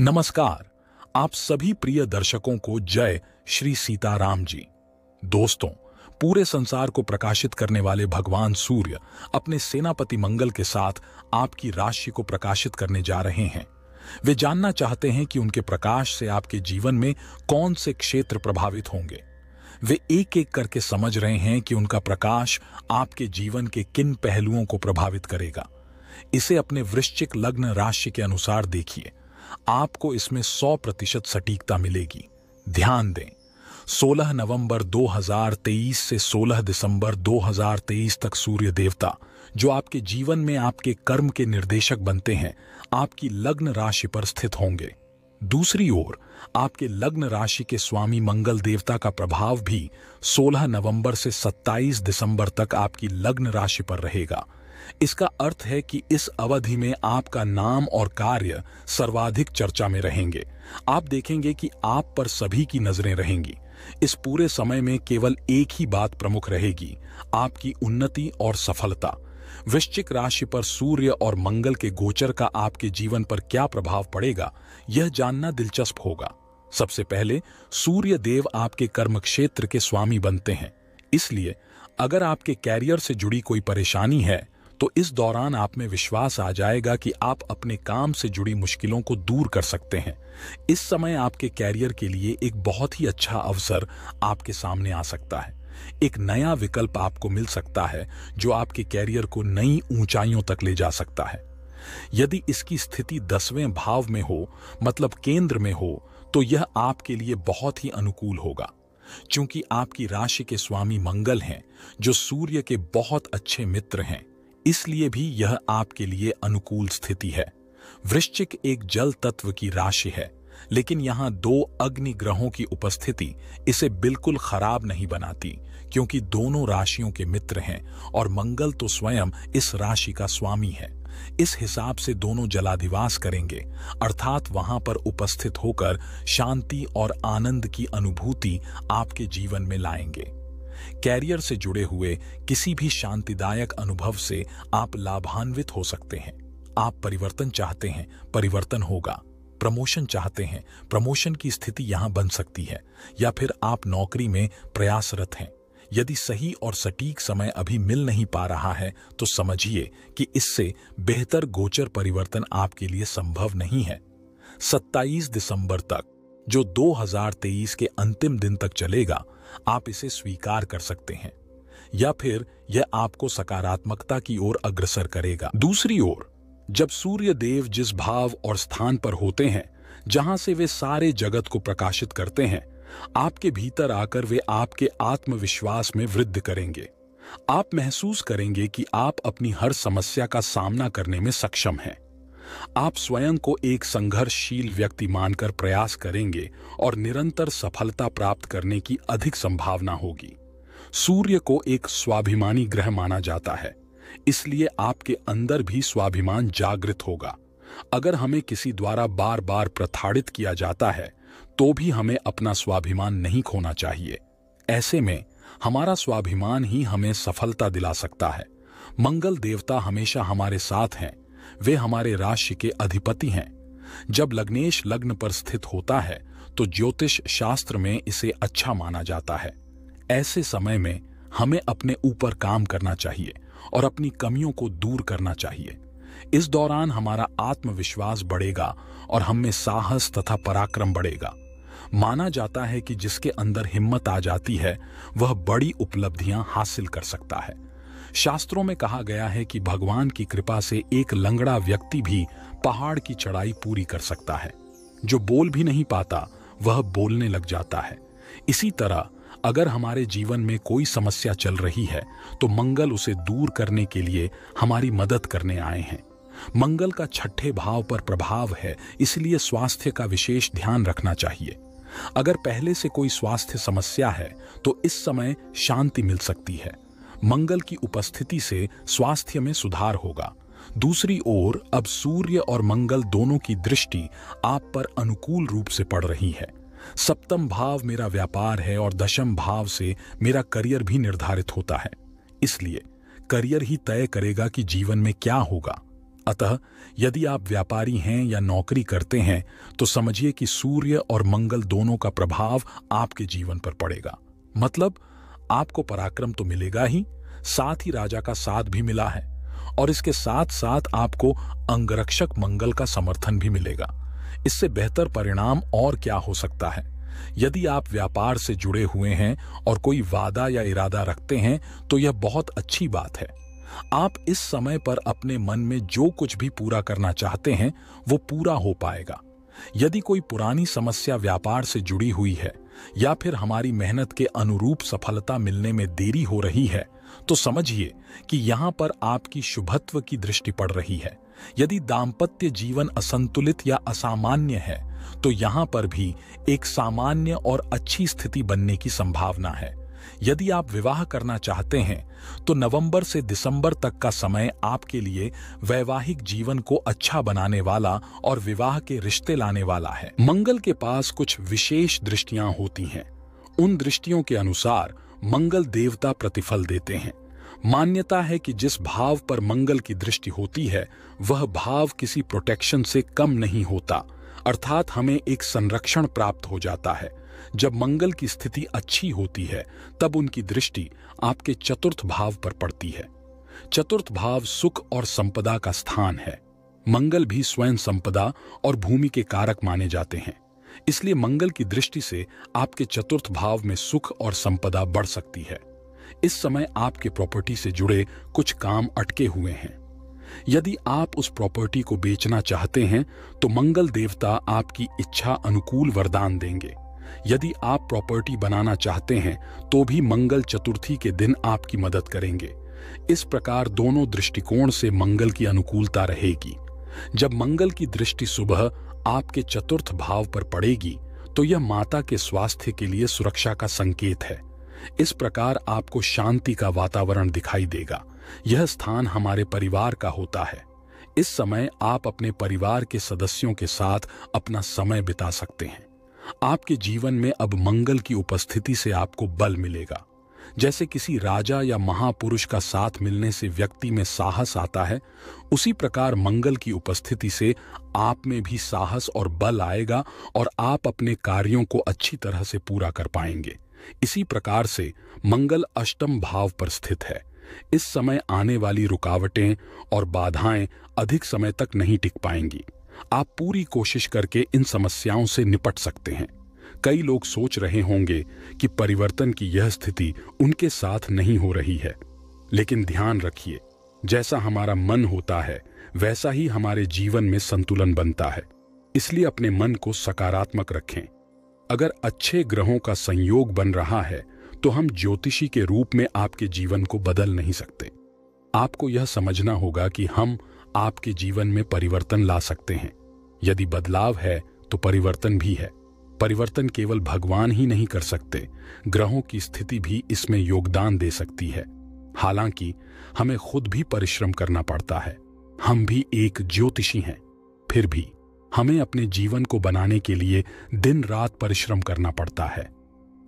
नमस्कार। आप सभी प्रिय दर्शकों को जय श्री सीताराम जी। दोस्तों, पूरे संसार को प्रकाशित करने वाले भगवान सूर्य अपने सेनापति मंगल के साथ आपकी राशि को प्रकाशित करने जा रहे हैं। वे जानना चाहते हैं कि उनके प्रकाश से आपके जीवन में कौन से क्षेत्र प्रभावित होंगे। वे एक एक करके समझ रहे हैं कि उनका प्रकाश आपके जीवन के किन पहलुओं को प्रभावित करेगा। इसे अपने वृश्चिक लग्न राशि के अनुसार देखिए। आपको इसमें 100 प्रतिशत सटीकता मिलेगी। ध्यान दें 16 नवंबर 2023 से 16 दिसंबर 2023 तक सूर्य देवता, जो आपके जीवन में आपके कर्म के निर्देशक बनते हैं, आपकी लग्न राशि पर स्थित होंगे। दूसरी ओर, आपके लग्न राशि के स्वामी मंगल देवता का प्रभाव भी 16 नवंबर से 27 दिसंबर तक आपकी लग्न राशि पर रहेगा। इसका अर्थ है कि इस अवधि में आपका नाम और कार्य सर्वाधिक चर्चा में रहेंगे। आप देखेंगे कि आप पर सभी की नज़रें रहेंगी। इस पूरे समय में केवल एक ही बात प्रमुख रहेगी, आपकी उन्नति और सफलता। वृश्चिक राशि पर सूर्य और मंगल के गोचर का आपके जीवन पर क्या प्रभाव पड़ेगा, यह जानना दिलचस्प होगा। सबसे पहले सूर्य देव आपके कर्म क्षेत्र के स्वामी बनते हैं। इसलिए, अगर आपके कैरियर से जुड़ी कोई परेशानी है तो इस दौरान आप में विश्वास आ जाएगा कि आप अपने काम से जुड़ी मुश्किलों को दूर कर सकते हैं। इस समय आपके कैरियर के लिए एक बहुत ही अच्छा अवसर आपके सामने आ सकता है। एक नया विकल्प आपको मिल सकता है, जो आपके कैरियर को नई ऊंचाइयों तक ले जा सकता है। यदि इसकी स्थिति दसवें भाव में हो मतलब केंद्र में हो तो यह आपके लिए बहुत ही अनुकूल होगा। क्योंकि आपकी राशि के स्वामी मंगल हैं, जो सूर्य के बहुत अच्छे मित्र हैं। इसलिए भी यह आपके लिए अनुकूल स्थिति है। वृश्चिक एक जल तत्व की राशि है, लेकिन यहाँ दो अग्नि ग्रहों की उपस्थिति इसे बिल्कुल खराब नहीं बनाती, क्योंकि दोनों राशियों के मित्र हैं और मंगल तो स्वयं इस राशि का स्वामी है। इस हिसाब से दोनों जलाधिवास करेंगे, अर्थात वहाँ पर उपस्थित होकर शांति और आनंद की अनुभूति आपके जीवन में लाएँगे। कैरियर से जुड़े हुए किसी भी शांतिदायक अनुभव से आप लाभान्वित हो सकते हैं। आप परिवर्तन चाहते हैं, परिवर्तन होगा। प्रमोशन चाहते हैं, प्रमोशन की स्थिति यहाँ बन सकती है, या फिर आप नौकरी में प्रयासरत हैं। यदि सही और सटीक समय अभी मिल नहीं पा रहा है तो समझिए कि इससे बेहतर गोचर परिवर्तन आपके लिए संभव नहीं है। 27 दिसंबर तक, जो 2023 के अंतिम दिन तक चलेगा आप इसे स्वीकार कर सकते हैं, या फिर यह आपको सकारात्मकता की ओर अग्रसर करेगा। दूसरी ओर, जब सूर्य देव जिस भाव और स्थान पर होते हैं, जहाँ से वे सारे जगत को प्रकाशित करते हैं, आपके भीतर आकर वे आपके आत्मविश्वास में वृद्धि करेंगे। आप महसूस करेंगे कि आप अपनी हर समस्या का सामना करने में सक्षम हैं। आप स्वयं को एक संघर्षशील व्यक्ति मानकर प्रयास करेंगे और निरंतर सफलता प्राप्त करने की अधिक संभावना होगी। सूर्य को एक स्वाभिमानी ग्रह माना जाता है, इसलिए आपके अंदर भी स्वाभिमान जागृत होगा। अगर हमें किसी द्वारा बार बार प्रताड़ित किया जाता है तो भी हमें अपना स्वाभिमान नहीं खोना चाहिए। ऐसे में, हमारा स्वाभिमान ही हमें सफलता दिला सकता है। मंगल देवता हमेशा हमारे साथ हैं वे हमारे राशि के अधिपति हैं। जब लग्नेश लग्न पर स्थित होता है तो ज्योतिष शास्त्र में इसे अच्छा माना जाता है। ऐसे समय में हमें अपने ऊपर काम करना चाहिए और अपनी कमियों को दूर करना चाहिए। इस दौरान हमारा आत्मविश्वास बढ़ेगा और हम में साहस तथा पराक्रम बढ़ेगा। माना जाता है कि जिसके अंदर हिम्मत आ जाती है, वह बड़ी उपलब्धियाँ हासिल कर सकता है। शास्त्रों में कहा गया है कि भगवान की कृपा से एक लंगड़ा व्यक्ति भी पहाड़ की चढ़ाई पूरी कर सकता है। जो बोल भी नहीं पाता, वह बोलने लग जाता है। इसी तरह, अगर हमारे जीवन में कोई समस्या चल रही है तो मंगल उसे दूर करने के लिए हमारी मदद करने आए हैं। मंगल का छठे भाव पर प्रभाव है, इसलिए स्वास्थ्य का विशेष ध्यान रखना चाहिए। अगर पहले से कोई स्वास्थ्य समस्या है तो इस समय शांति मिल सकती है। मंगल की उपस्थिति से स्वास्थ्य में सुधार होगा। दूसरी ओर, अब सूर्य और मंगल दोनों की दृष्टि आप पर अनुकूल रूप से पड़ रही है। सप्तम भाव मेरा व्यापार है और दशम भाव से मेरा करियर भी निर्धारित होता है। इसलिए, करियर ही तय करेगा कि जीवन में क्या होगा। अतः, यदि आप व्यापारी हैं या नौकरी करते हैं तो समझिए कि सूर्य और मंगल दोनों का प्रभाव आपके जीवन पर पड़ेगा। मतलब आपको पराक्रम तो मिलेगा ही, साथ ही राजा का साथ भी मिला है, और इसके साथ साथ आपको अंगरक्षक मंगल का समर्थन भी मिलेगा। इससे बेहतर परिणाम और क्या हो सकता है? यदि आप व्यापार से जुड़े हुए हैं और कोई वादा या इरादा रखते हैं तो यह बहुत अच्छी बात है। आप इस समय पर अपने मन में जो कुछ भी पूरा करना चाहते हैं, वो पूरा हो पाएगा। यदि कोई पुरानी समस्या व्यापार से जुड़ी हुई है या फिर हमारी मेहनत के अनुरूप सफलता मिलने में देरी हो रही है तो समझिए कि यहाँ पर आपकी शुभत्व की दृष्टि पड़ रही है। यदि दाम्पत्य जीवन असंतुलित या असामान्य है तो यहाँ पर भी एक सामान्य और अच्छी स्थिति बनने की संभावना है। यदि आप विवाह करना चाहते हैं तो नवंबर से दिसंबर तक का समय आपके लिए वैवाहिक जीवन को अच्छा बनाने वाला और विवाह के रिश्ते लाने वाला है। मंगल के पास कुछ विशेष दृष्टियाँ होती हैं। उन दृष्टियों के अनुसार मंगल देवता प्रतिफल देते हैं। मान्यता है कि जिस भाव पर मंगल की दृष्टि होती है, वह भाव किसी प्रोटेक्शन से कम नहीं होता, अर्थात हमें एक संरक्षण प्राप्त हो जाता है। जब मंगल की स्थिति अच्छी होती है, तब उनकी दृष्टि आपके चतुर्थ भाव पर पड़ती है। चतुर्थ भाव सुख और संपदा का स्थान है। मंगल भी स्वयं संपदा और भूमि के कारक माने जाते हैं। इसलिए मंगल की दृष्टि से आपके चतुर्थ भाव में सुख और संपदा बढ़ सकती है। इस समय आपके प्रॉपर्टी से जुड़े कुछ काम अटके हुए हैं। यदि आप उस प्रॉपर्टी को बेचना चाहते हैं तो मंगल देवता आपकी इच्छा अनुकूल वरदान देंगे। यदि आप प्रॉपर्टी बनाना चाहते हैं तो भी मंगल चतुर्थी के दिन आपकी मदद करेंगे। इस प्रकार दोनों दृष्टिकोण से मंगल की अनुकूलता रहेगी। जब मंगल की दृष्टि सुबह आपके चतुर्थ भाव पर पड़ेगी तो यह माता के स्वास्थ्य के लिए सुरक्षा का संकेत है। इस प्रकार आपको शांति का वातावरण दिखाई देगा। यह स्थान हमारे परिवार का होता है। इस समय आप अपने परिवार के सदस्यों के साथ अपना समय बिता सकते हैं। आपके जीवन में अब मंगल की उपस्थिति से आपको बल मिलेगा। जैसे किसी राजा या महापुरुष का साथ मिलने से व्यक्ति में साहस आता है, उसी प्रकार मंगल की उपस्थिति से आप में भी साहस और बल आएगा और आप अपने कार्यों को अच्छी तरह से पूरा कर पाएँगे। इसी प्रकार से मंगल अष्टम भाव पर स्थित है। इस समय आने वाली रुकावटें और बाधाएँ अधिक समय तक नहीं टिक पाएँगी। आप पूरी कोशिश करके इन समस्याओं से निपट सकते हैं। कई लोग सोच रहे होंगे कि परिवर्तन की यह स्थिति उनके साथ नहीं हो रही है। लेकिन ध्यान रखिए, जैसा हमारा मन होता है, वैसा ही हमारे जीवन में संतुलन बनता है। इसलिए अपने मन को सकारात्मक रखें। अगर अच्छे ग्रहों का संयोग बन रहा है तो हम ज्योतिषी के रूप में आपके जीवन को बदल नहीं सकते। आपको यह समझना होगा कि हम आपके जीवन में परिवर्तन ला सकते हैं। यदि बदलाव है तो परिवर्तन भी है। परिवर्तन केवल भगवान ही नहीं कर सकते। ग्रहों की स्थिति भी इसमें योगदान दे सकती है। हालाँकि, हमें खुद भी परिश्रम करना पड़ता है। हम भी एक ज्योतिषी हैं। फिर भी, हमें अपने जीवन को बनाने के लिए दिन रात परिश्रम करना पड़ता है।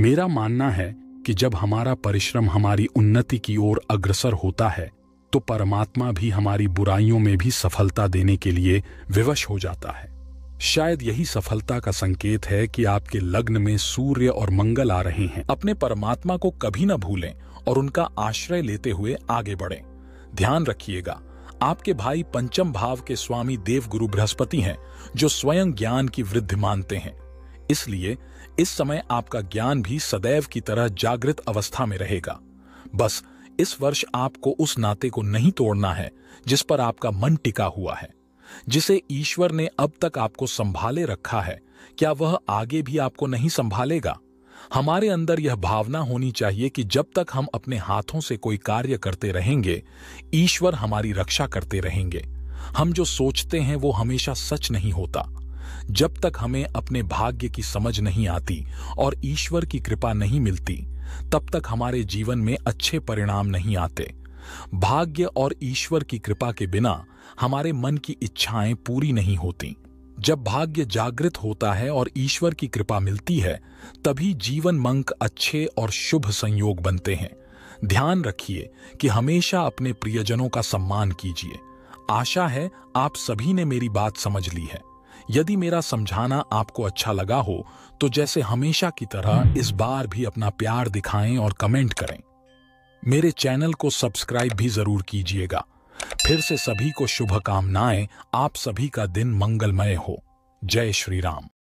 मेरा मानना है कि जब हमारा परिश्रम हमारी उन्नति की ओर अग्रसर होता है तो परमात्मा भी हमारी बुराइयों में भी सफलता देने के लिए विवश हो जाता है। शायद यही सफलता का संकेत है कि आपके लग्न में सूर्य और मंगल आ रहे हैं। अपने परमात्मा को कभी न भूलें और उनका आश्रय लेते हुए आगे बढ़ें। ध्यान रखिएगा, आपके भाई पंचम भाव के स्वामी देव गुरु बृहस्पति हैं, जो स्वयं ज्ञान की वृद्धि मानते हैं। इसलिए इस समय आपका ज्ञान भी सदैव की तरह जागृत अवस्था में रहेगा। बस इस वर्ष आपको उस नाते को नहीं तोड़ना है, जिस पर आपका मन टिका हुआ है, जिसे ईश्वर ने अब तक आपको संभाले रखा है। क्या वह आगे भी आपको नहीं संभालेगा? हमारे अंदर यह भावना होनी चाहिए कि जब तक हम अपने हाथों से कोई कार्य करते रहेंगे, ईश्वर हमारी रक्षा करते रहेंगे। हम जो सोचते हैं वो हमेशा सच नहीं होता। जब तक हमें अपने भाग्य की समझ नहीं आती और ईश्वर की कृपा नहीं मिलती तब तक हमारे जीवन में अच्छे परिणाम नहीं आते। भाग्य और ईश्वर की कृपा के बिना हमारे मन की इच्छाएँ पूरी नहीं होती। जब भाग्य जागृत होता है और ईश्वर की कृपा मिलती है, तभी जीवन मंक अच्छे और शुभ संयोग बनते हैं। ध्यान रखिए कि हमेशा अपने प्रियजनों का सम्मान कीजिए। आशा है आप सभी ने मेरी बात समझ ली है। यदि मेरा समझाना आपको अच्छा लगा हो तो जैसे हमेशा की तरह इस बार भी अपना प्यार दिखाएँ और कमेंट करें। मेरे चैनल को सब्सक्राइब भी ज़रूर कीजिएगा। फिर से सभी को शुभकामनाएँ। आप सभी का दिन मंगलमय हो। जय श्री राम।